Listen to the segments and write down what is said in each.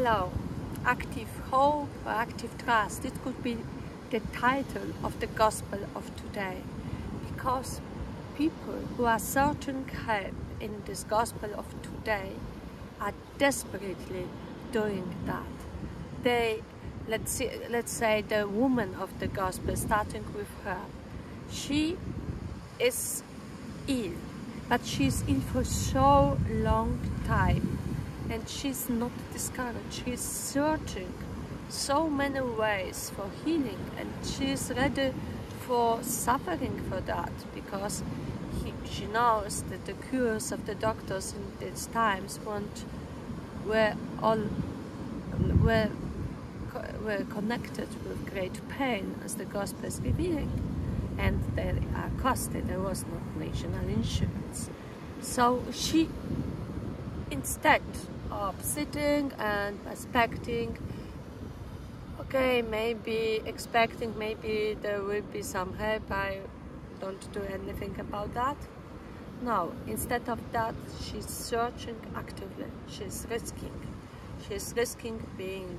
Hello, active hope or active trust. It could be the title of the gospel of today because people who are searching help in this gospel of today are desperately doing that. They, let's see, let's say the woman of the gospel, starting with her, she is ill, but she's ill for so long time and she's not discouraged. She's searching so many ways for healing and she's ready for suffering for that because he, she knows that the cures of the doctors in these times weren't, were all were, were connected with great pain as the gospel is revealing and they are costly. There was no national insurance. So she instead of sitting and expecting okay maybe expecting maybe there will be some help. I don't do anything about that. No instead of that she's searching actively. She's risking. She's risking being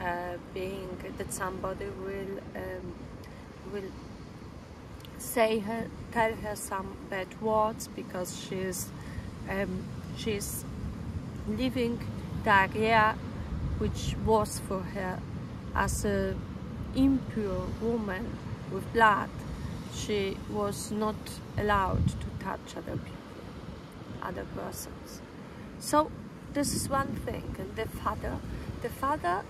uh, being that somebody will um, will say her tell her some bad words because she's um, she's living area er which was for her as an impure woman with blood she was not allowed to touch other people other persons. So this is one thing and the father the father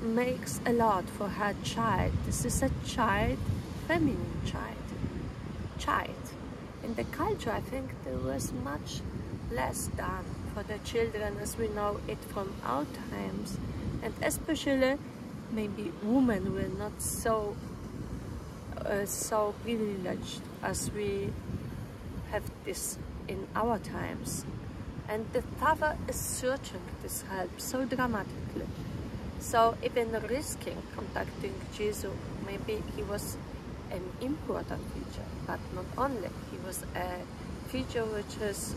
makes a lot for her child. This is a child feminine child child. In the culture i think there was much less done for the children as we know it from our times. And especially maybe women were not so uh, so privileged as we have this in our times. And the father is searching this help so dramatically. So even risking contacting Jesus maybe he was an important feature but not only. He was a feature which is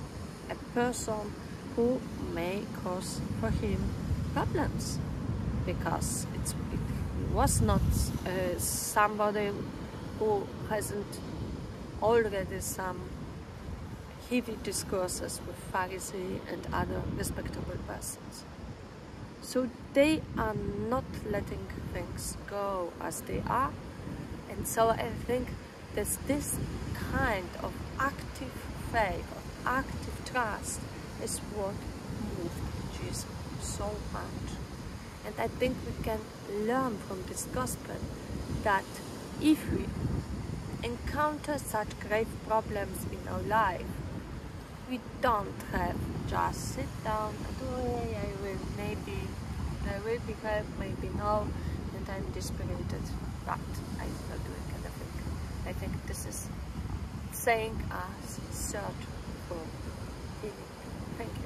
a person who may cause for him problems because it was not uh, somebody who hasn't already some heavy discourses with Pharisee and other respectable persons. So they are not letting things go as they are. And so I think there's this kind of active faith, active trust is what moved Jesus so much. And I think we can learn from this gospel that if we encounter such grave problems in our life, we don't have just sit down and oh I will maybe there will be help, maybe no, and I'm dispirited, but I'm not doing anything. I think this is saying us search for Thank you.